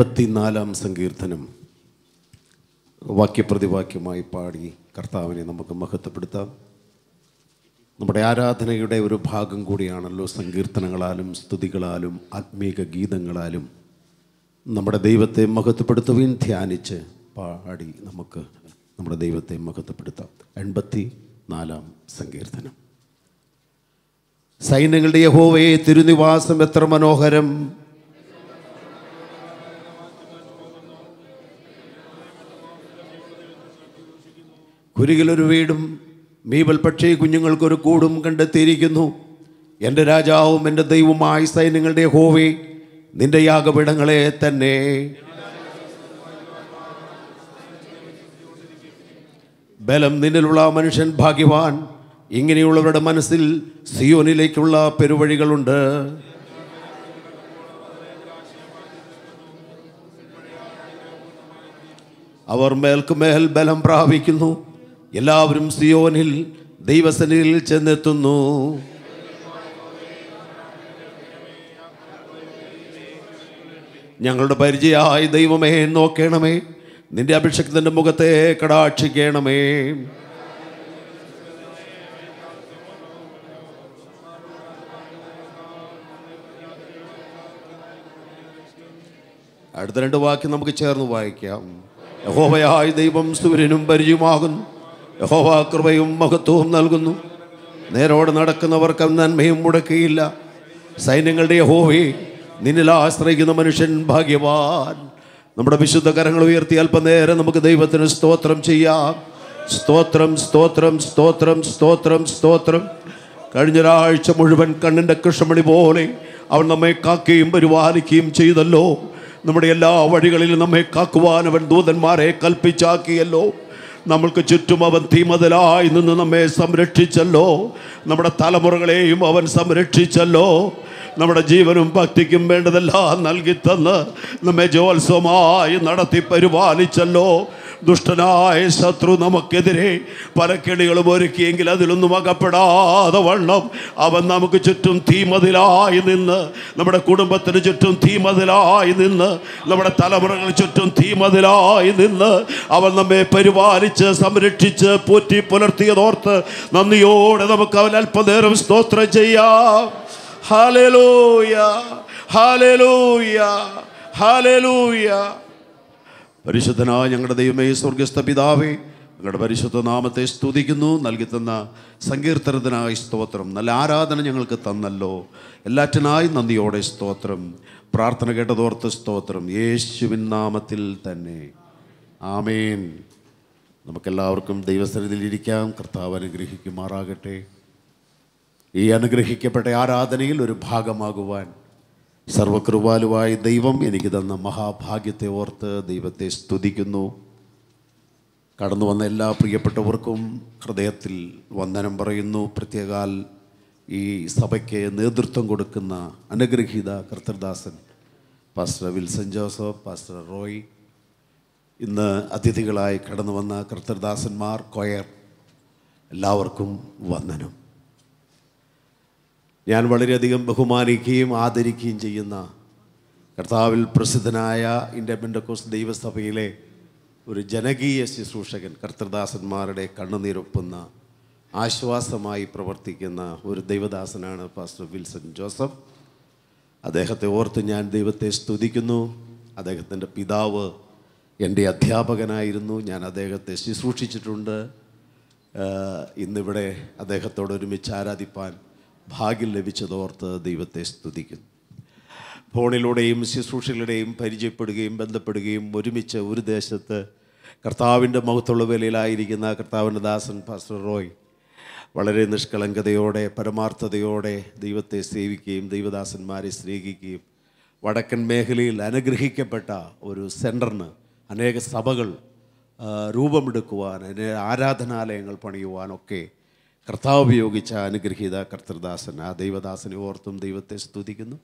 മുപ്പത്തിനാലാം സങ്കീർത്തനം വാക്യപ്രതിവാക്യമായി പാടി കർത്താവിനെ നമുക്ക് മഹത്വപ്പെടുത്താം. നമ്മുടെ ആരാധനയുടെ ഒരു ഭാഗം കൂടിയാണല്ലോ സങ്കീർത്തനങ്ങളാലും സ്തുതികളാലും ആത്മീക ഗീതങ്ങളാലും നമ്മുടെ ദൈവത്തെ മഹത്വപ്പെടുത്തുകയും ധ്യാനിച്ച് പാടി നമുക്ക് നമ്മുടെ ദൈവത്തെ മഹത്വപ്പെടുത്താം. എൺപത്തി നാലാം സങ്കീർത്തനം. സൈന്യങ്ങളുടെ യഹോവയെ തിരുനിവാസം എത്ര മനോഹരം. കുരികിലൊരു വീടും മീവൽ പക്ഷേ കുഞ്ഞുങ്ങൾക്കൊരു കൂടും കണ്ടെത്തിയിരിക്കുന്നു. എന്റെ രാജാവും എന്റെ ദൈവവുമായ സൈന്യങ്ങളുടെ ഹോവേ നിന്റെ യാഗപീഠങ്ങളെ തന്നെ. ബലം നിന്നിലുള്ള മനുഷ്യൻ ഭാഗ്യവാൻ. ഇങ്ങനെയുള്ളവരുടെ മനസ്സിൽ സിയോനിലേക്കുള്ള പെരുവഴികളുണ്ട്. അവർ മേൽക്കുമേൽ ബലം പ്രാപിക്കുന്നു. എല്ലാവരും സിയോനിൽ ദൈവസനിൽ ചെന്നെത്തുന്നു. ഞങ്ങളുടെ പരിചയമായ ദൈവമേ നോക്കണമേ. നിന്റെ അഭിഷക്തന്റെ മുഖത്തെ കടാക്ഷിക്കണമേ. അടുത്ത രണ്ട് വാക്യം നമുക്ക് ചേർന്ന് വായിക്കാം. യഹോവയായ ദൈവം സൂര്യനും പരിചയമാകുന്നു. യഹോവ കൃപയും മഹത്വവും നൽകുന്നു. നേരോട് നടക്കുന്നവർക്ക് നന്മയും മുടക്കിയില്ല. സൈന്യങ്ങളുടെ യഹോവേ നിന്നിൽ ആശ്രയിക്കുന്ന മനുഷ്യൻ ഭാഗ്യവാൻ. നമ്മുടെ വിശുദ്ധ കരങ്ങൾ ഉയർത്തി അല്പനേരം നമുക്ക് ദൈവത്തിന് സ്തോത്രം ചെയ്യാം. സ്തോത്രം സ്തോത്രം സ്തോത്രം സ്തോത്രം സ്തോത്രം. കഴിഞ്ഞൊരാഴ്ച മുഴുവൻ കണ്ണിന്റെ കൃഷ്ണമണി പോലെ അവൻ നമ്മെ കാക്കുകയും പരിപാലിക്കുകയും ചെയ്തല്ലോ. നമ്മുടെ എല്ലാ വഴികളിലും നമ്മെ കാക്കുവാൻ അവൻ ദൂതന്മാരെ കൽപ്പിച്ചാക്കിയല്ലോ. നമ്മൾക്ക് ചുറ്റും അവൻ തീമതലായി നിന്ന് നമ്മെ സംരക്ഷിച്ചല്ലോ. നമ്മുടെ തലമുറകളെയും അവൻ സംരക്ഷിച്ചല്ലോ. നമ്മുടെ ജീവനും ഭക്തിക്കും വേണ്ടതെല്ലാം നൽകി തന്ന് നമ്മെ ജോത്സവമായി നടത്തി പരിപാലിച്ചല്ലോ. ദുഷ്ടനായ ശത്രു നമുക്കെതിരെ പല കെണികളും ഒരുക്കിയെങ്കിൽ അതിലൊന്നും അകപ്പെടാതെ വണ്ണം. അവൻ നമുക്ക് ചുറ്റും തീമതിലായി നിന്ന് നമ്മുടെ കുടുംബത്തിന് ചുറ്റും തീമതിലായി നിന്ന് നമ്മുടെ തലമുറകൾ ചുറ്റും തീമതിലായി നിന്ന് അവൻ നമ്മെ പരിപാലിച്ച് സംരക്ഷിച്ച് പോറ്റി പുലർത്തിയതോർത്ത് നന്ദിയോടെ നമുക്ക് അവൻ അല്പനേരം സ്തോത്രം ചെയ്യാം. ഹാലലൂയ ഹാലലൂയ ഹാലലൂയ പരിശുദ്ധനായ ഞങ്ങളുടെ ദൈവമേ സ്വർഗസ്ഥ പിതാവേ ഞങ്ങളുടെ പരിശുദ്ധ നാമത്തെ സ്തുതിക്കുന്നു. നൽകി തന്ന സങ്കീർത്തനത്തിനായി സ്തോത്രം. നല്ല ആരാധന ഞങ്ങൾക്ക് തന്നല്ലോ. എല്ലാറ്റിനായി നന്ദിയോടെ സ്തോത്രം. പ്രാർത്ഥന കേട്ടതോർത്ത് സ്തോത്രം. യേശുവിൻ നാമത്തിൽ തന്നെ. ആമേൻ. നമുക്കെല്ലാവർക്കും ദൈവസന്നിധിയിലിരിക്കാം കർത്താവ് അനുഗ്രഹിക്കുമാറാകട്ടെ. ഈ അനുഗ്രഹിക്കപ്പെട്ട ആരാധനയിൽ ഒരു ഭാഗമാകുവാൻ സർവകൃപാലുവായ ദൈവം എനിക്ക് തന്ന മഹാഭാഗ്യത്തെ ഓർത്ത് ദൈവത്തെ സ്തുതിക്കുന്നു. കടന്നു വന്ന എല്ലാ പ്രിയപ്പെട്ടവർക്കും ഹൃദയത്തിൽ വന്ദനം പറയുന്നു. പ്രത്യേകാൽ ഈ സഭയ്ക്ക് നേതൃത്വം കൊടുക്കുന്ന അനുഗ്രഹീത കർത്തൃദാസൻ pastor Wilson Joseph pastor Roy ഇന്ന് അതിഥികളായി കടന്നു വന്ന കർത്തൃദാസന്മാർ കൊയർ എല്ലാവർക്കും വന്ദനം. ഞാൻ വളരെയധികം ബഹുമാനിക്കുകയും ആദരിക്കുകയും ചെയ്യുന്ന കർത്താവിൽ പ്രസിദ്ധനായ ഇന്ത്യ ബെൻഡക്കോസ് ദൈവസഭയിലെ ഒരു ജനകീയ ശുശ്രൂഷകൻ കർത്തൃദാസന്മാരുടെ കണ്ണുനീരൊപ്പുന്ന ആശ്വാസമായി പ്രവർത്തിക്കുന്ന ഒരു ദൈവദാസനാണ് പാസ്റ്റർ വിൽസൺ ജോസഫ്. അദ്ദേഹത്തെ ഓർത്ത് ഞാൻ ദൈവത്തെ സ്തുതിക്കുന്നു. അദ്ദേഹത്തിന്റെ പിതാവ് എന്റെ അധ്യാപകനായിരുന്നു. ഞാൻ അദ്ദേഹത്തെ ശുശ്രൂഷിച്ചിട്ടുണ്ട്. ഇന്നിവിടെ അദ്ദേഹത്തോട് ഒരുമിച്ച് ആരാധിപ്പാൻ ഭാഗ്യം ലഭിച്ചതോർത്ത് ദൈവത്തെ സ്തുതിക്കുന്നു ഫോണിലൂടെയും ശുശ്രൂഷകളുടെയും പരിചയപ്പെടുകയും ബന്ധപ്പെടുകയും ഒരുമിച്ച് ഒരു ദേശത്ത് കർത്താവിന്റെ മഹത്തുള്ള വിലയിലായിരിക്കുന്ന കർത്താവിന്റെ ദാസൻ ഫാസ്റ്റർ റോയ് വളരെ നിഷ്കളങ്കതയോടെ പരമാർത്ഥതയോടെ ദൈവത്തെ സേവിക്കുകയും ദൈവദാസന്മാരെ സ്നേഹിക്കുകയും വടക്കൻ മേഖലയിൽ അനുഗ്രഹിക്കപ്പെട്ട ഒരു സെന്ററിന് അനേക സഭകൾ രൂപമെടുക്കുവാൻ ആരാധനാലയങ്ങൾ പണിയുവാനൊക്കെ കർത്താവ് ഉപയോഗിച്ച അനുഗ്രഹീത കർത്തൃദാസൻ. ആ ദൈവദാസനെ ഓർത്തും ദൈവത്തെ സ്തുതിക്കുന്നു.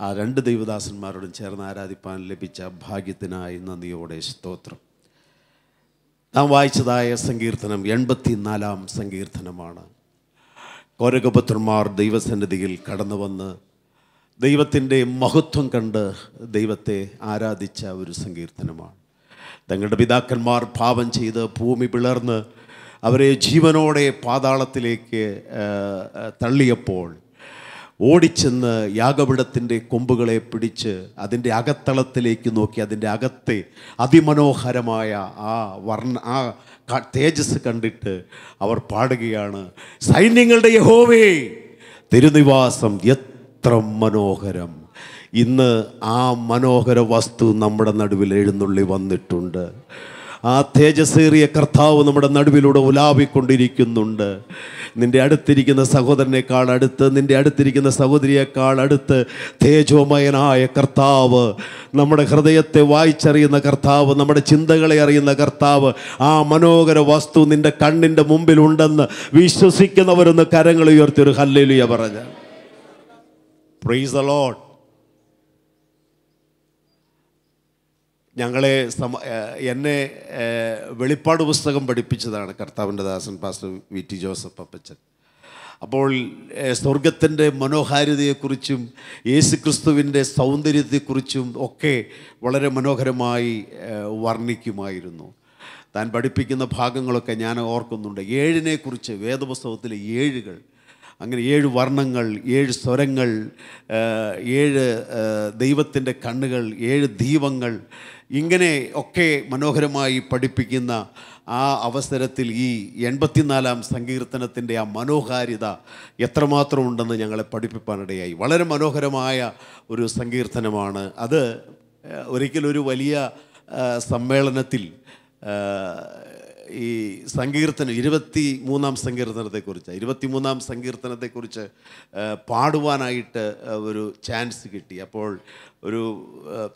ആ രണ്ട് ദൈവദാസന്മാരോടും ചേർന്ന് ആരാധിപ്പാൻ ലഭിച്ച ഭാഗ്യത്തിനായി നന്ദിയോടെ സ്തോത്രം. നാം വായിച്ചതായ സങ്കീർത്തനം എൺപത്തിനാലാം സങ്കീർത്തനമാണ്. കോരകപുത്രന്മാർ ദൈവസന്നിധിയിൽ കടന്നു വന്ന് ദൈവത്തിന്റെ മഹത്വം കണ്ട് ദൈവത്തെ ആരാധിച്ച ഒരു സങ്കീർത്തനമാണ്. തങ്ങളുടെ പിതാക്കന്മാർ പാപം ചെയ്ത് ഭൂമി പിളർന്ന് അവരെ ജീവനോടെ പാതാളത്തിലേക്ക് തള്ളിയപ്പോൾ ഓടിച്ചെന്ന് യാഗപിടത്തിന്റെ കൊമ്പുകളെ പിടിച്ച് അതിന്റെ അകത്തളത്തിലേക്ക് നോക്കി അതിന്റെ അകത്തെ അതിമനോഹരമായ ആ വർണ ആ തേജസ് കണ്ടിട്ട് അവർ പാടുകയാണ്. സൈന്യങ്ങളുടെ യഹോവേ തിരുനിവാസം എത്ര മനോഹരം. ഇന്ന് ആ മനോഹര വസ്തു നമ്മുടെ നടുവിൽ എഴുന്നള്ളി വന്നിട്ടുണ്ട്. ആ തേജസ്സേറിയ കർത്താവ് നമ്മുടെ നടുവിലൂടെ ഉലാവിക്കൊണ്ടിരിക്കുന്നുണ്ട്. നിന്റെ അടുത്തിരിക്കുന്ന സഹോദരനേക്കാൾ അടുത്ത് നിന്റെ അടുത്തിരിക്കുന്ന സഹോദരിയേക്കാൾ അടുത്ത് തേജോമയനായ കർത്താവ് നമ്മുടെ ഹൃദയത്തെ വായിച്ചറിയുന്ന കർത്താവ് നമ്മുടെ ചിന്തകളെ അറിയുന്ന കർത്താവ് ആ മനോഹര വസ്തു നിന്റെ കണ്ണിന്റെ മുമ്പിലുണ്ടെന്ന് വിശ്വസിക്കുന്നവരൊന്ന് കരങ്ങൾ ഉയർത്തി ഒരു ഹല്ലേലുയ പറഞ്ഞ. പ്രൈസ് ദ ഞങ്ങളെ എന്നെ വെളിപ്പാട് പുസ്തകം പഠിപ്പിച്ചതാണ് കർത്താവിന്റെ ദാസൻ പാസ്റ്റർ വി ടി ജോസഫ് അപ്പച്ചൻ. അപ്പോൾ സ്വർഗത്തിന്റെ മനോഹാരിതയെക്കുറിച്ചും യേശു ക്രിസ്തുവിന്റെ സൗന്ദര്യത്തെക്കുറിച്ചും ഒക്കെ വളരെ മനോഹരമായി വർണിക്കുമായിരുന്നു. താൻ പഠിപ്പിക്കുന്ന ഭാഗങ്ങളൊക്കെ ഞാൻ ഓർക്കുന്നുണ്ട്. ഏഴിനെക്കുറിച്ച് വേദപുസ്തകത്തിലെ ഏഴുകൾ അങ്ങനെ ഏഴ് വർണങ്ങൾ ഏഴ് സ്വരങ്ങൾ ഏഴ് ദൈവത്തിന്റെ കണ്ണുകൾ ഏഴ് ദീപങ്ങൾ ഇങ്ങനെ ഒക്കെ മനോഹരമായി പഠിപ്പിക്കുന്ന ആ അവസരത്തിൽ ഈ എൺപത്തിനാലാം സങ്കീർത്തനത്തിന്റെ ആ മനോഹാരിത എത്രമാത്രം ഉണ്ടെന്ന് ഞങ്ങളെ പഠിപ്പിക്കാനിടയായി വളരെ മനോഹരമായ ഒരു സങ്കീർത്തനമാണ്. അത് ഒരിക്കലൊരു വലിയ സമ്മേളനത്തിൽ ഈ സങ്കീർത്തനം ഇരുപത്തി മൂന്നാം സങ്കീർത്തനത്തെക്കുറിച്ച് ഇരുപത്തി മൂന്നാം സങ്കീർത്തനത്തെക്കുറിച്ച് പാടുവാനായിട്ട് ഒരു ചാൻസ് കിട്ടി. അപ്പോൾ ഒരു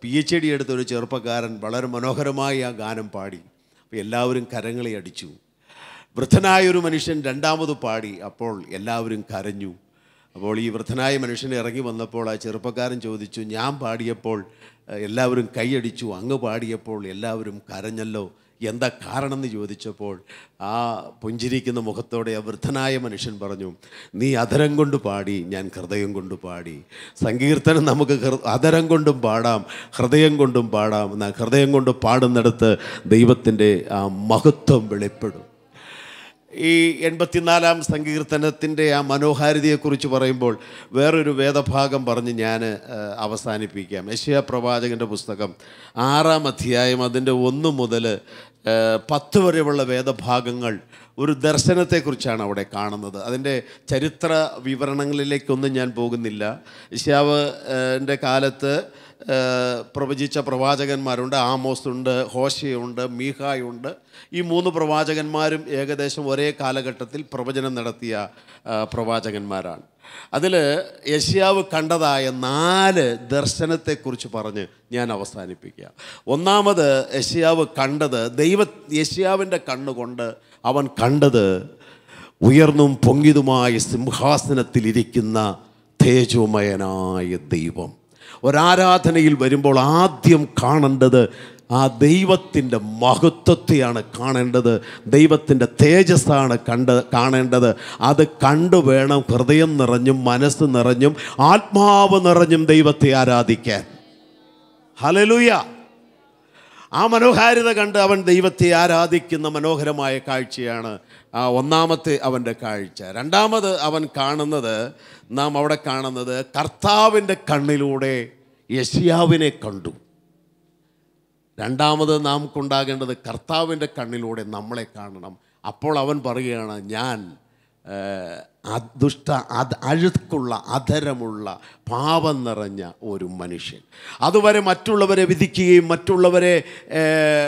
പി എച്ച് ഡി എടുത്ത ഒരു ചെറുപ്പക്കാരൻ വളരെ മനോഹരമായി ആ ഗാനം പാടി. അപ്പോൾ എല്ലാവരും കരങ്ങളെ അടിച്ചു. വൃദ്ധനായ ഒരു മനുഷ്യൻ രണ്ടാമത് പാടി. അപ്പോൾ എല്ലാവരും കരഞ്ഞു. അപ്പോൾ ഈ വൃദ്ധനായ മനുഷ്യൻ ഇറങ്ങി വന്നപ്പോൾ ആ ചെറുപ്പക്കാരൻ ചോദിച്ചു ഞാൻ പാടിയപ്പോൾ എല്ലാവരും കൈയടിച്ചു. അങ്ങ് പാടിയപ്പോൾ എല്ലാവരും കരഞ്ഞല്ലോ. എന്താ കാരണം എന്ന് ചോദിച്ചപ്പോൾ ആ പുഞ്ചിരിക്കുന്ന മുഖത്തോടെ ആ വൃദ്ധനായ മനുഷ്യൻ പറഞ്ഞു നീ അധരം കൊണ്ട് പാടി ഞാൻ ഹൃദയം കൊണ്ട് പാടി. സങ്കീർത്തനം നമുക്ക് അധരം കൊണ്ടും പാടാം ഹൃദയം കൊണ്ടും പാടാം. എന്നാൽ ഹൃദയം കൊണ്ട് പാടുന്നിടത്ത് ദൈവത്തിന്റെ ആ മഹത്വം വെളിപ്പെടും. ഈ എൺപത്തിനാലാം സങ്കീർത്തനത്തിന്റെ ആ മനോഹാരിതയെക്കുറിച്ച് പറയുമ്പോൾ വേറൊരു വേദഭാഗം പറഞ്ഞ് ഞാൻ അവസാനിപ്പിക്കാം. യശയ പ്രവാചകന്റെ പുസ്തകം ആറാം അധ്യായം അതിന്റെ ഒന്ന് മുതൽ പത്ത് വരെയുള്ള വേദഭാഗങ്ങൾ ഒരു ദർശനത്തെക്കുറിച്ചാണ് അവിടെ കാണുന്നത്. അതിന്റെ ചരിത്ര വിവരണങ്ങളിലേക്കൊന്നും ഞാൻ പോകുന്നില്ല. എന്റെ കാലത്ത് പ്രവചിച്ച പ്രവാചകന്മാരുണ്ട് ആമോസ് ഉണ്ട് ഹോഷയുണ്ട് മീഹായുണ്ട് ഈ മൂന്ന് പ്രവാചകന്മാരും ഏകദേശം ഒരേ കാലഘട്ടത്തിൽ പ്രവചനം നടത്തിയ പ്രവാചകന്മാരാണ്. അതിൽ യശ്യാവ് കണ്ടതായ നാല് ദർശനത്തെക്കുറിച്ച് പറഞ്ഞ് ഞാൻ അവസാനിപ്പിക്കുക. ഒന്നാമത് യശ്യാവ് കണ്ടത് ദൈവ യശ്യാവിന്റെ കണ്ണുകൊണ്ട് അവൻ കണ്ടത് ഉയർന്നും പൊങ്ങിതുമായ സിംഹാസനത്തിലിരിക്കുന്ന തേജോമയനായ ദൈവം. ഒരാരാധനയിൽ വരുമ്പോൾ ആദ്യം കാണേണ്ടത് ആ ദൈവത്തിന്റെ മഹത്വത്തെയാണ് കാണേണ്ടത്. ദൈവത്തിന്റെ തേജസ്സാണ് കണ്ട് കാണേണ്ടത്. അത് കണ്ടു വേണം ഹൃദയം നിറഞ്ഞും മനസ്സ് നിറഞ്ഞും ആത്മാവ് നിറഞ്ഞും ദൈവത്തെ ആരാധിക്കാൻ. ഹലലുയ ആ മനോഹാരിത കണ്ട് അവൻ ദൈവത്തെ ആരാധിക്കുന്ന മനോഹരമായ കാഴ്ചയാണ് ആ ഒന്നാമത്തെ അവന്റെ കാഴ്ച. രണ്ടാമത് അവൻ കാണുന്നത് നാം അവിടെ കാണുന്നത് കർത്താവിന്റെ കണ്ണിലൂടെ യശിയാവിനെ കണ്ടു. രണ്ടാമത് നാം കൊണ്ടാകേണ്ടത് കർത്താവിന്റെ കണ്ണിലൂടെ നമ്മളെ കാണണം. അപ്പോൾ അവൻ പറയുകയാണ് ഞാൻ ദുഷ്ട അഴുക്കുള്ള അധരമുള്ള പാപം നിറഞ്ഞ ഒരു മനുഷ്യൻ. അതുവരെ മറ്റുള്ളവരെ വിധിക്കുകയും മറ്റുള്ളവരെ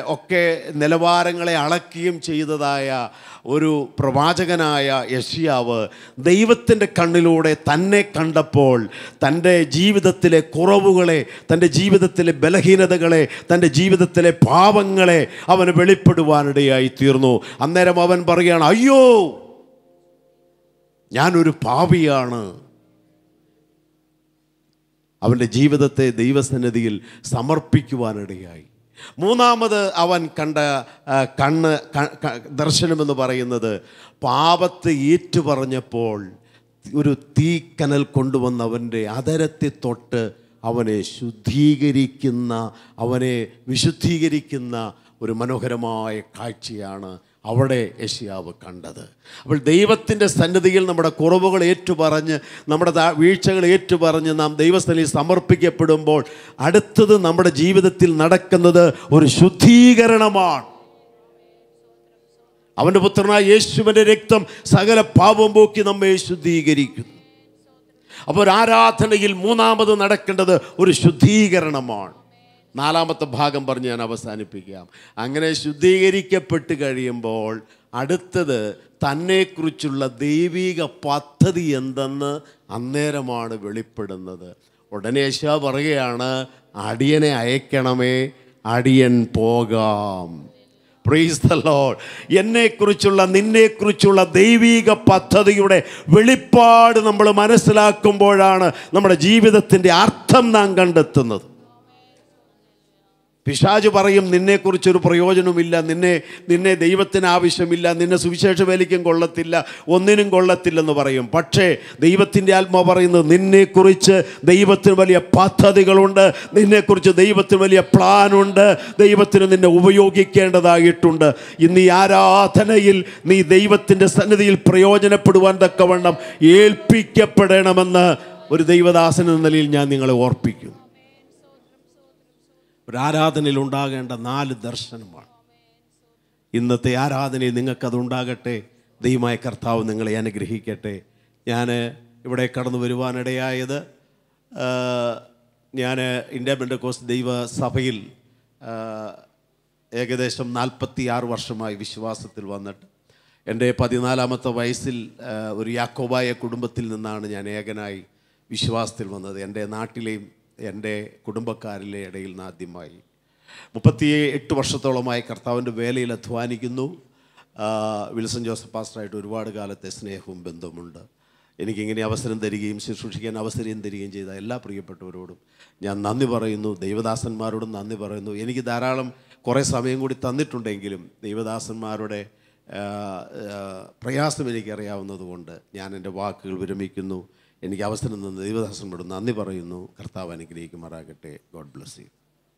ഒക്കെ നിലവാരങ്ങളെ അളക്കുകയും ചെയ്തതായ ഒരു പ്രവാചകനായ യഷിയാവ് ദൈവത്തിന്റെ കണ്ണിലൂടെ തന്നെ കണ്ടപ്പോൾ തന്റെ ജീവിതത്തിലെ കുറവുകളെ തന്റെ ജീവിതത്തിലെ ബലഹീനതകളെ തന്റെ ജീവിതത്തിലെ പാപങ്ങളെ അവന് വെളിപ്പെടുവാനിടയായി തീർന്നു. അന്നേരം അവൻ പറയുകയാണ് അയ്യോ ഞാനൊരു പാപിയാണ്. അവന്റെ ജീവിതത്തെ ദൈവസന്നിധിയിൽ സമർപ്പിക്കുവാനിടയായി. മൂന്നാമത് അവൻ കണ്ട കണ്ണ് ദർശനമെന്ന് പറയുന്നത് പാപത്തെ ഏറ്റുപറഞ്ഞപ്പോൾ ഒരു തീക്കനൽ കൊണ്ടുവന്ന് അവന്റെ അതരത്തെ തൊട്ട് അവനെ ശുദ്ധീകരിക്കുന്ന അവനെ വിശുദ്ധീകരിക്കുന്ന ഒരു മനോഹരമായ കാഴ്ചയാണ് അവിടെ യശിയാവ് കണ്ടത്. അപ്പോൾ ദൈവത്തിന്റെ സന്നിധിയിൽ നമ്മുടെ കുറവുകൾ ഏറ്റുപറഞ്ഞ് നമ്മുടെ വീഴ്ചകൾ ഏറ്റുപറഞ്ഞ് നാം ദൈവസ്ഥലിൽ സമർപ്പിക്കപ്പെടുമ്പോൾ അടുത്തത് നമ്മുടെ ജീവിതത്തിൽ നടക്കുന്നത് ഒരു ശുദ്ധീകരണമാണ്. അവന്റെ പുത്രനായ യേശുവിന്റെ രക്തം സകല പാപം പോക്കി നമ്മെ ശുദ്ധീകരിക്കുന്നു. അപ്പോൾ ഒരു ആരാധനയിൽ മൂന്നാമത് നടക്കേണ്ടത് ഒരു ശുദ്ധീകരണമാണ്. നാലാമത്തെ ഭാഗം പറഞ്ഞ് ഞാൻ അവസാനിപ്പിക്കാം. അങ്ങനെ ശുദ്ധീകരിക്കപ്പെട്ട് കഴിയുമ്പോൾ അടുത്തത് തന്നെക്കുറിച്ചുള്ള ദൈവിക പദ്ധതി എന്തെന്ന് അന്നേരമാണ് വെളിപ്പെടുന്നത്. ഉടനെ യേശുവ പറയുകയാണ് അടിയനെ അയക്കണമേ അടിയൻ പോകാം. പ്രീസ് എന്നെക്കുറിച്ചുള്ള നിന്നെക്കുറിച്ചുള്ള ദൈവീക പദ്ധതിയുടെ വെളിപ്പാട് നമ്മൾ മനസ്സിലാക്കുമ്പോഴാണ് നമ്മുടെ ജീവിതത്തിന്റെ അർത്ഥം നാം കണ്ടെത്തുന്നത്. പിശാജ് പറയും നിന്നെക്കുറിച്ചൊരു പ്രയോജനമില്ല നിന്നെ നിന്നെ ദൈവത്തിന് ആവശ്യമില്ല. നിന്നെ സുവിശേഷ വേലിക്കും കൊള്ളത്തില്ല. ഒന്നിനും കൊള്ളത്തില്ലെന്ന് പറയും. പക്ഷേ ദൈവത്തിന്റെ ആത്മാവ് പറയുന്നത് നിന്നെക്കുറിച്ച് ദൈവത്തിന് വലിയ പദ്ധതികളുണ്ട്. നിന്നെക്കുറിച്ച് ദൈവത്തിന് വലിയ പ്ലാനുണ്ട്. ദൈവത്തിന് നിന്നെ ഉപയോഗിക്കേണ്ടതായിട്ടുണ്ട്. ഇന്ന് ഈ ആരാധനയിൽ നീ ദൈവത്തിന്റെ സന്നിധിയിൽ പ്രയോജനപ്പെടുവാൻ തക്കവണ്ണം ഏൽപ്പിക്കപ്പെടണമെന്ന് ഒരു ദൈവദാസൻ എന്ന നിലയിൽ ഞാൻ നിങ്ങളെ ഓർപ്പിക്കുന്നു. ഒരു ആരാധനയിൽ ഉണ്ടാകേണ്ട നാല് ദർശനമാണ്. ഇന്നത്തെ ആരാധനയിൽ നിങ്ങൾക്കത് ഉണ്ടാകട്ടെ ദൈവമായ കർത്താവ് നിങ്ങളെ അനുഗ്രഹിക്കട്ടെ. ഞാൻ ഇവിടെ കടന്നു വരുവാനിടയായത് ഞാൻ ഇന്ത്യ കോഴ്സ് ദൈവസഭയിൽ ഏകദേശം നാൽപ്പത്തി ആറ് വർഷമായി വിശ്വാസത്തിൽ വന്നിട്ട് എന്റെ പതിനാലാമത്തെ വയസ്സിൽ ഒരു യാക്കോബായ കുടുംബത്തിൽ നിന്നാണ് ഞാൻ ഏകനായി വിശ്വാസത്തിൽ വന്നത്. എന്റെ നാട്ടിലെയും എന്റെ കുടുംബക്കാരിലെ ഇടയിൽ നിന്ന് ആദ്യമായി. മുപ്പത്തി എട്ട് വർഷത്തോളമായി കർത്താവിന്റെ വേലയിൽ അധ്വാനിക്കുന്നു. വിൽസൺ ജോസഫ് പാസ്റ്ററായിട്ട് ഒരുപാട് കാലത്തെ സ്നേഹവും ബന്ധവുമുണ്ട്. എനിക്കിങ്ങനെ അവസരം തരികയും ശുശ്രൂഷിക്കാൻ അവസരം തരികയും ചെയ്ത എല്ലാ പ്രിയപ്പെട്ടവരോടും ഞാൻ നന്ദി പറയുന്നു. ദൈവദാസന്മാരോടും നന്ദി പറയുന്നു. എനിക്ക് ധാരാളം കുറേ സമയം കൂടി തന്നിട്ടുണ്ടെങ്കിലും ദൈവദാസന്മാരുടെ പ്രയാസം എനിക്കറിയാവുന്നതുകൊണ്ട് ഞാൻ എന്റെ വാക്കുകൾ വിരമിക്കുന്നു. എനിക്ക് അവസരം തന്ന ദൈവദാസനോട് നന്ദി പറയുന്നു. കർത്താവ് അനുഗ്രഹിക്കുമാറാകട്ടെ. God bless you